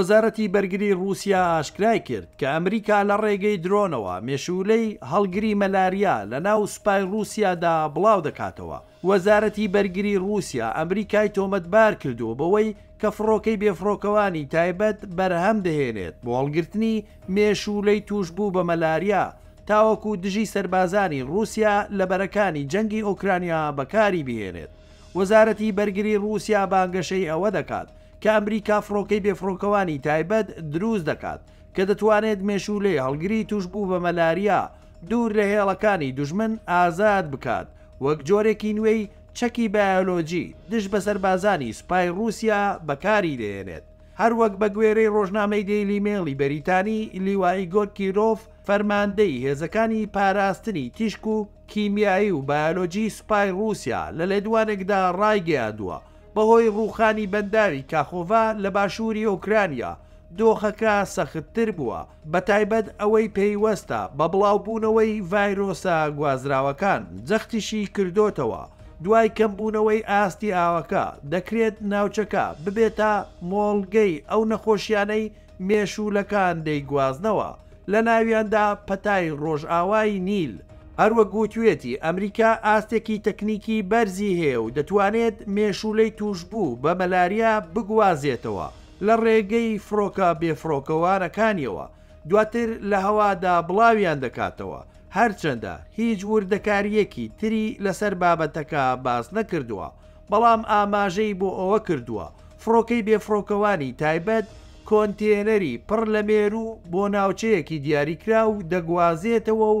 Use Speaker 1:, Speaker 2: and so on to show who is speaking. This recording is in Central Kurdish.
Speaker 1: وەزارەتی بەرگری ڕووسیا ئاشکرای کرد کە ئەمریکا لە ڕێگەی درۆنەوە مێشوولەی هەڵگری مەلاریا لە ناو سوپای ڕووسیادا بڵاو دەکاتەوە وەزارەتی بەرگری ڕووسیا ئەمریکای تۆمەتبار کردووە بەوەی کە فڕۆکەی بێفڕۆکەوانی تایبەت بەرهەم دەهێنێت بۆ هەڵگرتنی مێشوولەی تووشبوو بە مەلاریا تاوەکو دژی سەربازانی ڕووسیا لە بەرەکانی جەنگی ئۆکرانیا بەکاری بهێنێت. وەزارەتی بەرگری ڕووسیا بانگەشەی ئەوە دەکات کە ئەمریکا فڕۆکەی بێفڕۆکەوانی تایبەت دروست دەکات کە دەتوانێت مێشوولەی هەڵگری تووشبوو بە مەلاریا دوور لە هێڵەکانی دوژمن ئازاد بکات وەک جۆرێکی نوێی چەکی بایۆلۆجی دژ بە سەربازانی سوپای ڕووسیا بەکاری دەهێنێت، هەروەک بە گوێرەی ڕۆژنامەی دەیلی مێڵی بەریتانی، لیوا ئیگۆر کیرۆف، فەرماندەی هێزەکانی پاراستنی تیشک و کیمیایی و بایۆلۆجی سوپای ڕووسیا لە لێدوانێکدا ڕایگەیاندووە، بەهۆی ڕووخانی بەنداوی کاخۆڤا لە باشووری ئۆکرانیا، دۆخەکە سەختتر بووە، بەتایبەت ئەوەی پەیوەستە بە بڵاوبوونەوەی ڤایرۆسە گوازراوەکان، جەختیشی کردۆتەوە، دوای کەمبوونەوەی ئاستی ئاوەکە، دەکرێت ناوچەکە ببێتە مۆڵگەی ئەو نەخۆشیانەی مێشوولەکان دەیگوازنەوە، لەناویاندا پەتای ڕۆژئاوای نیل. هەروەک وتویەتی، ئەمریکا ئاستێکی تەکنیکی بەرزی هەیە و دەتوانێت مێشوولەی تووشبوو بە مەلاریا بگوازێتەوە، لە ڕێگەی فڕۆکە بێفڕۆکەوانەکانیەوە، دواتر لە هەوادا بڵاویان دەکاتەوە، هەرچەندە هیچ وردەکارییەکی تری لەسەر بابەتەکە باس نەکردووە، بەڵام ئاماژەی بۆ ئەوە کردووە، فڕۆکەی بێفڕۆکەوانی تایبەت کۆنتێنەری پڕ لە مێروو بۆ ناوچەیەکی دیاریکراو دەگوازێتەوە و